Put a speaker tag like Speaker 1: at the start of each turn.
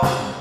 Speaker 1: 아,